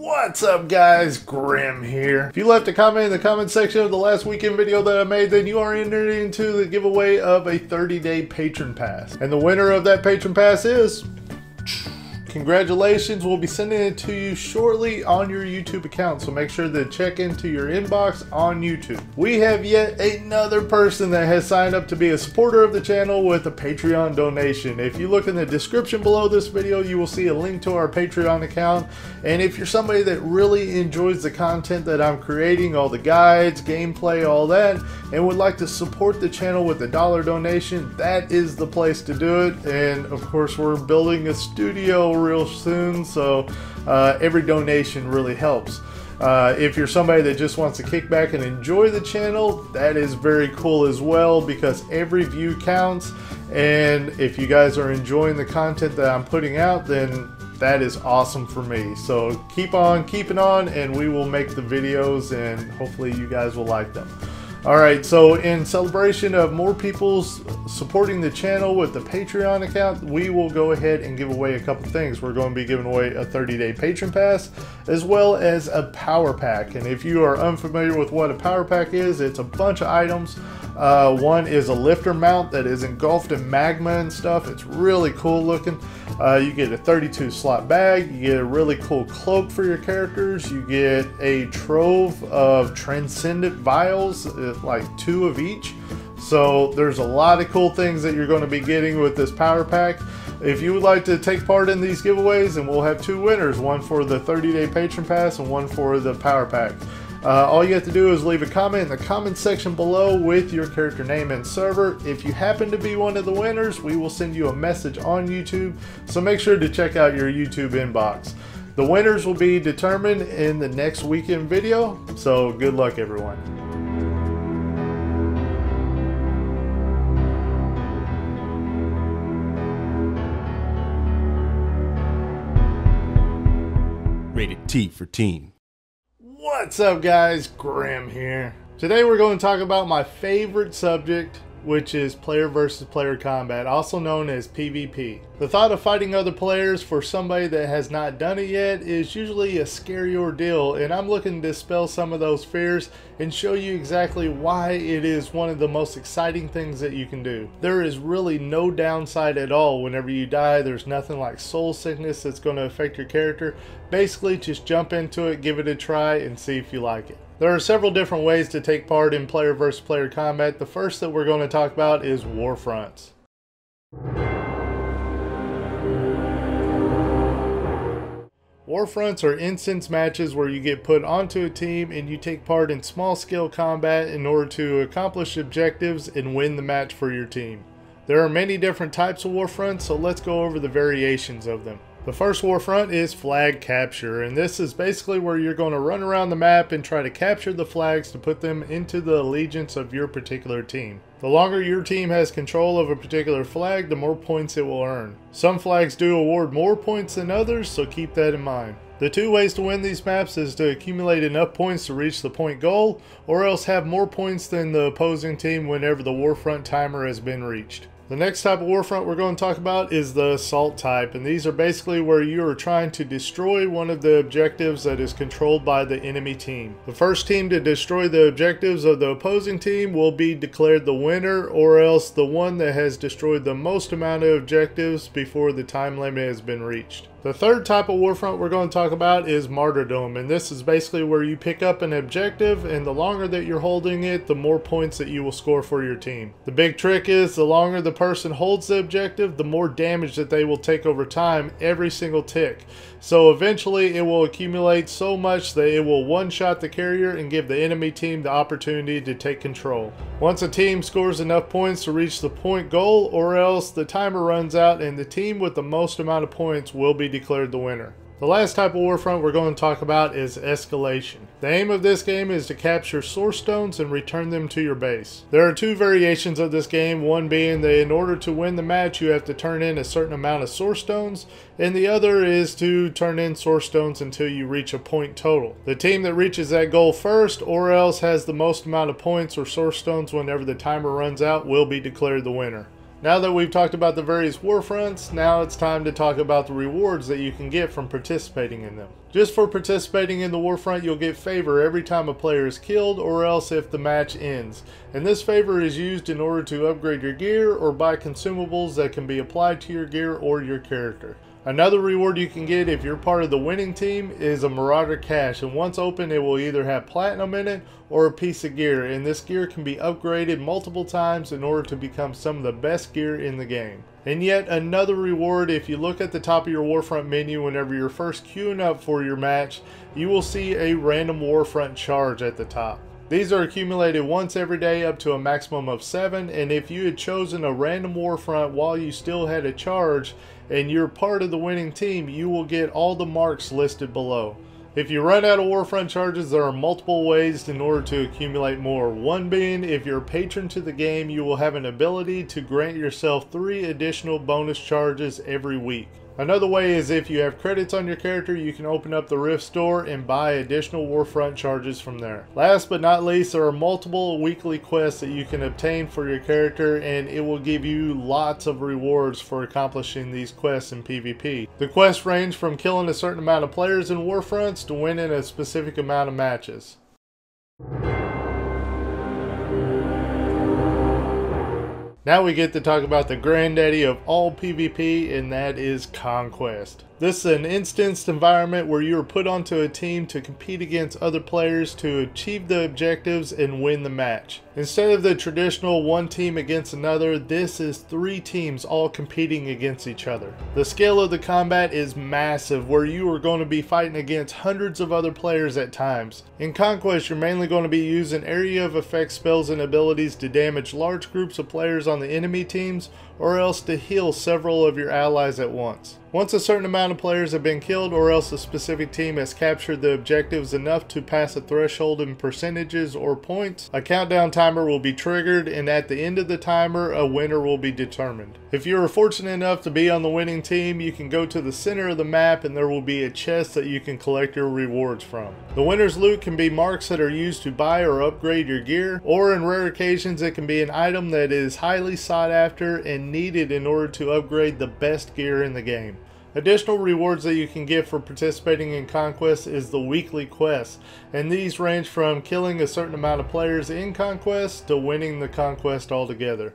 What's up guys, Grim here. If you left a comment in the comment section of the last weekend video that I made, then you are entered into the giveaway of a 30 day patron pass. And the winner of that patron pass is Congratulations, we'll be sending it to you shortly on your YouTube account, so make sure to check into your inbox on YouTube. We have yet another person that has signed up to be a supporter of the channel with a Patreon donation. If you look in the description below this video, you will see a link to our Patreon account, and if you're somebody that really enjoys the content that I'm creating, all the guides, gameplay, all that, and would like to support the channel with a dollar donation, that is the place to do it, and of course we're building a studio real soon, so uh, every donation really helps. Uh, if you're somebody that just wants to kick back and enjoy the channel, that is very cool as well because every view counts. And if you guys are enjoying the content that I'm putting out, then that is awesome for me. So keep on keeping on, and we will make the videos, and hopefully, you guys will like them. All right, so in celebration of more people supporting the channel with the Patreon account, we will go ahead and give away a couple things. We're going to be giving away a 30-day patron pass as well as a power pack. And if you are unfamiliar with what a power pack is, it's a bunch of items. Uh, one is a lifter mount that is engulfed in magma and stuff. It's really cool looking. Uh, you get a 32 slot bag, you get a really cool cloak for your characters, you get a trove of transcendent vials, uh, like two of each. So there's a lot of cool things that you're going to be getting with this power pack. If you would like to take part in these giveaways, and we'll have two winners, one for the 30 day patron pass and one for the power pack. Uh, all you have to do is leave a comment in the comment section below with your character name and server. If you happen to be one of the winners, we will send you a message on YouTube, so make sure to check out your YouTube inbox. The winners will be determined in the next weekend video, so good luck everyone. Rated T for Teen. What's up guys, Grim here. Today we're going to talk about my favorite subject, which is player versus player combat, also known as PvP. The thought of fighting other players for somebody that has not done it yet is usually a scary ordeal, and I'm looking to dispel some of those fears and show you exactly why it is one of the most exciting things that you can do. There is really no downside at all whenever you die. There's nothing like soul sickness that's going to affect your character. Basically, just jump into it, give it a try, and see if you like it. There are several different ways to take part in player versus player combat. The first that we're going to talk about is war fronts. War fronts are instance matches where you get put onto a team and you take part in small scale combat in order to accomplish objectives and win the match for your team. There are many different types of war fronts, so let's go over the variations of them. The first warfront is flag capture, and this is basically where you're going to run around the map and try to capture the flags to put them into the allegiance of your particular team. The longer your team has control of a particular flag, the more points it will earn. Some flags do award more points than others, so keep that in mind. The two ways to win these maps is to accumulate enough points to reach the point goal, or else have more points than the opposing team whenever the warfront timer has been reached. The next type of warfront we're going to talk about is the assault type, and these are basically where you are trying to destroy one of the objectives that is controlled by the enemy team. The first team to destroy the objectives of the opposing team will be declared the winner, or else the one that has destroyed the most amount of objectives before the time limit has been reached. The third type of warfront we're going to talk about is martyrdom, and this is basically where you pick up an objective, and the longer that you're holding it, the more points that you will score for your team. The big trick is the longer the person holds the objective, the more damage that they will take over time every single tick. So eventually it will accumulate so much that it will one-shot the carrier and give the enemy team the opportunity to take control. Once a team scores enough points to reach the point goal or else the timer runs out and the team with the most amount of points will be declared the winner. The last type of warfront we're going to talk about is escalation. The aim of this game is to capture source stones and return them to your base. There are two variations of this game, one being that in order to win the match you have to turn in a certain amount of source stones, and the other is to turn in source stones until you reach a point total. The team that reaches that goal first or else has the most amount of points or source stones whenever the timer runs out will be declared the winner. Now that we've talked about the various war fronts, now it's time to talk about the rewards that you can get from participating in them. Just for participating in the war front, you'll get favor every time a player is killed or else if the match ends. And this favor is used in order to upgrade your gear or buy consumables that can be applied to your gear or your character. Another reward you can get if you're part of the winning team is a Marauder Cache, and once open, it will either have platinum in it or a piece of gear, and this gear can be upgraded multiple times in order to become some of the best gear in the game. And yet another reward, if you look at the top of your Warfront menu whenever you're first queuing up for your match, you will see a random Warfront charge at the top. These are accumulated once every day up to a maximum of 7 and if you had chosen a random warfront while you still had a charge and you're part of the winning team you will get all the marks listed below. If you run out of warfront charges there are multiple ways in order to accumulate more. One being if you're a patron to the game you will have an ability to grant yourself 3 additional bonus charges every week. Another way is if you have credits on your character, you can open up the Rift store and buy additional Warfront charges from there. Last but not least, there are multiple weekly quests that you can obtain for your character and it will give you lots of rewards for accomplishing these quests in PvP. The quests range from killing a certain amount of players in Warfronts to winning a specific amount of matches. Now we get to talk about the granddaddy of all PvP, and that is Conquest. This is an instanced environment where you are put onto a team to compete against other players to achieve the objectives and win the match. Instead of the traditional one team against another, this is three teams all competing against each other. The scale of the combat is massive where you are going to be fighting against hundreds of other players at times. In Conquest, you're mainly going to be using area of effect spells and abilities to damage large groups of players on the enemy teams or else to heal several of your allies at once. Once a certain amount of players have been killed or else a specific team has captured the objectives enough to pass a threshold in percentages or points, a countdown timer will be triggered and at the end of the timer a winner will be determined. If you are fortunate enough to be on the winning team, you can go to the center of the map and there will be a chest that you can collect your rewards from. The winner's loot can be marks that are used to buy or upgrade your gear, or in rare occasions it can be an item that is highly sought after and needed in order to upgrade the best gear in the game. Additional rewards that you can get for participating in Conquest is the weekly quests, and these range from killing a certain amount of players in Conquest to winning the Conquest altogether.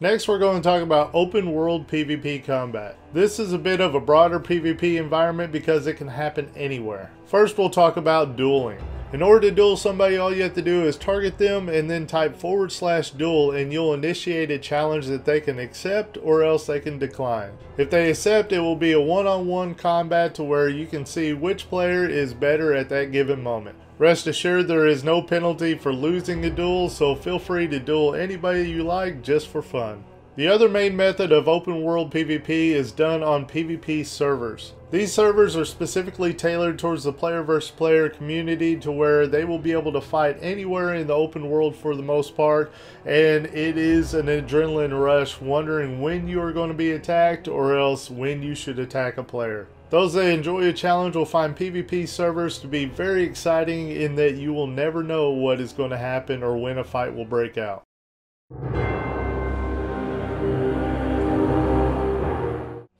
Next we're going to talk about open world PvP combat. This is a bit of a broader PvP environment because it can happen anywhere. First we'll talk about dueling. In order to duel somebody, all you have to do is target them and then type forward slash duel and you'll initiate a challenge that they can accept or else they can decline. If they accept, it will be a one-on-one -on -one combat to where you can see which player is better at that given moment. Rest assured there is no penalty for losing a duel, so feel free to duel anybody you like just for fun. The other main method of open world PvP is done on PvP servers. These servers are specifically tailored towards the player versus player community to where they will be able to fight anywhere in the open world for the most part and it is an adrenaline rush wondering when you are going to be attacked or else when you should attack a player. Those that enjoy a challenge will find PvP servers to be very exciting in that you will never know what is going to happen or when a fight will break out.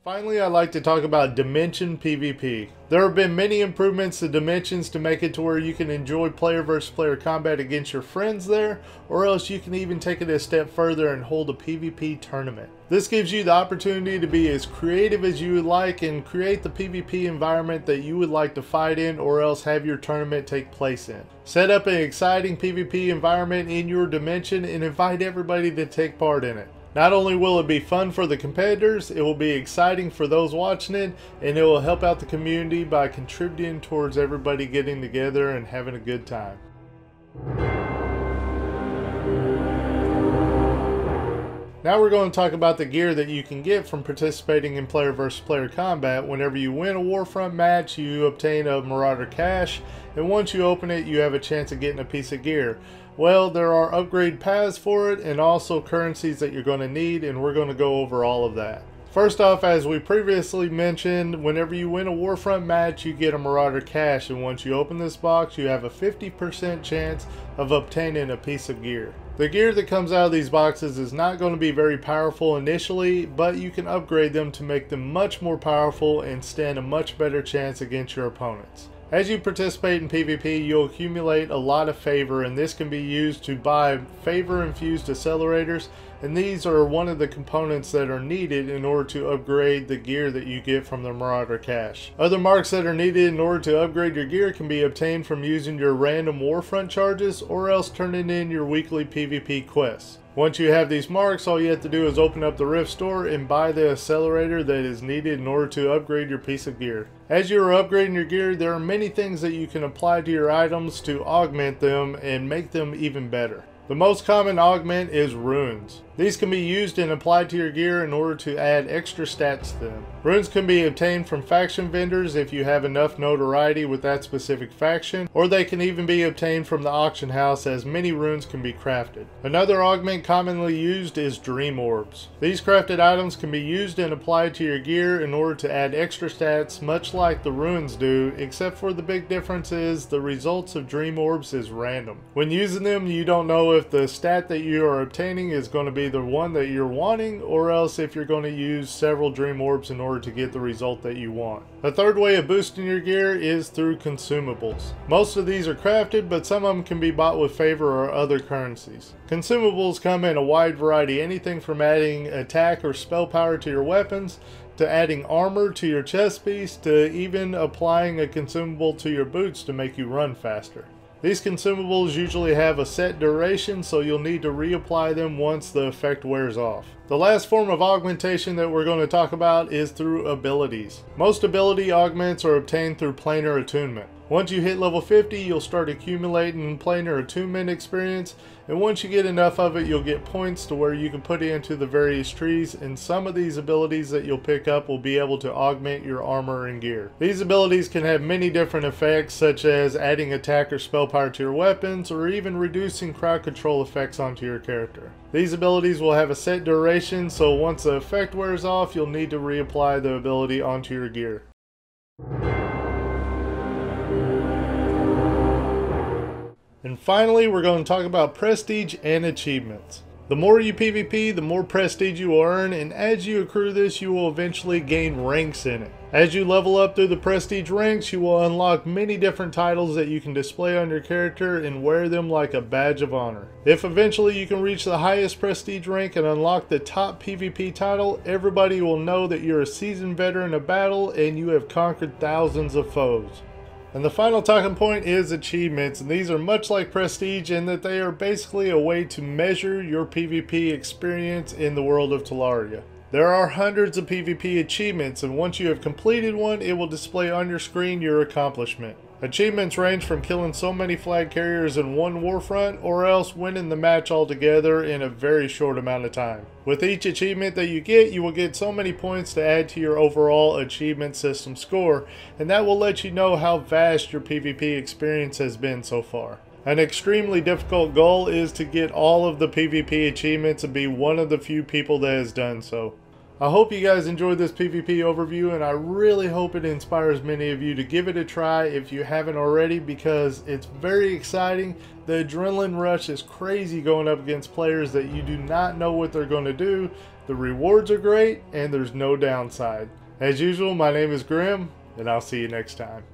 Finally, I'd like to talk about Dimension PvP. There have been many improvements to Dimensions to make it to where you can enjoy player versus player combat against your friends there, or else you can even take it a step further and hold a PvP tournament. This gives you the opportunity to be as creative as you would like and create the PvP environment that you would like to fight in or else have your tournament take place in. Set up an exciting PvP environment in your dimension and invite everybody to take part in it. Not only will it be fun for the competitors, it will be exciting for those watching it, and it will help out the community by contributing towards everybody getting together and having a good time. Now we're going to talk about the gear that you can get from participating in player versus player combat. Whenever you win a Warfront match, you obtain a Marauder Cache, and once you open it, you have a chance of getting a piece of gear. Well, there are upgrade paths for it and also currencies that you're going to need, and we're going to go over all of that. First off, as we previously mentioned, whenever you win a Warfront match, you get a Marauder Cache, and once you open this box, you have a 50% chance of obtaining a piece of gear. The gear that comes out of these boxes is not going to be very powerful initially, but you can upgrade them to make them much more powerful and stand a much better chance against your opponents. As you participate in PvP, you'll accumulate a lot of favor, and this can be used to buy favor infused accelerators, and these are one of the components that are needed in order to upgrade the gear that you get from the Marauder Cache. Other marks that are needed in order to upgrade your gear can be obtained from using your random Warfront charges or else turning in your weekly PvP quests. Once you have these marks, all you have to do is open up the Rift store and buy the accelerator that is needed in order to upgrade your piece of gear. As you are upgrading your gear, there are many things that you can apply to your items to augment them and make them even better. The most common augment is runes. These can be used and applied to your gear in order to add extra stats to them. Runes can be obtained from faction vendors if you have enough notoriety with that specific faction, or they can even be obtained from the auction house as many runes can be crafted. Another augment commonly used is dream orbs. These crafted items can be used and applied to your gear in order to add extra stats much like the runes do, except for the big difference is the results of dream orbs is random. When using them you don't know if the stat that you are obtaining is going to be the one that you're wanting or else if you're going to use several dream orbs in order to get the result that you want. A third way of boosting your gear is through consumables. Most of these are crafted but some of them can be bought with favor or other currencies. Consumables come in a wide variety, anything from adding attack or spell power to your weapons to adding armor to your chest piece to even applying a consumable to your boots to make you run faster. These consumables usually have a set duration, so you'll need to reapply them once the effect wears off. The last form of augmentation that we're going to talk about is through abilities. Most ability augments are obtained through planar attunement. Once you hit level 50, you'll start accumulating planar attunement experience, and once you get enough of it, you'll get points to where you can put into the various trees, and some of these abilities that you'll pick up will be able to augment your armor and gear. These abilities can have many different effects, such as adding attack or spell power to your weapons, or even reducing crowd control effects onto your character. These abilities will have a set duration, so once the effect wears off, you'll need to reapply the ability onto your gear. And finally, we're going to talk about prestige and achievements. The more you PvP, the more prestige you earn, and as you accrue this, you will eventually gain ranks in it. As you level up through the prestige ranks, you will unlock many different titles that you can display on your character and wear them like a badge of honor. If eventually you can reach the highest prestige rank and unlock the top PvP title, everybody will know that you're a seasoned veteran of battle and you have conquered thousands of foes. And the final talking point is achievements, and these are much like Prestige in that they are basically a way to measure your PvP experience in the world of Telara. There are hundreds of PvP achievements, and once you have completed one, it will display on your screen your accomplishment. Achievements range from killing so many flag carriers in one warfront or else winning the match altogether in a very short amount of time. With each achievement that you get, you will get so many points to add to your overall achievement system score, and that will let you know how vast your PvP experience has been so far. An extremely difficult goal is to get all of the PvP achievements and be one of the few people that has done so. I hope you guys enjoyed this PvP overview and I really hope it inspires many of you to give it a try if you haven't already because it's very exciting. The adrenaline rush is crazy going up against players that you do not know what they're going to do. The rewards are great and there's no downside. As usual, my name is Grim and I'll see you next time.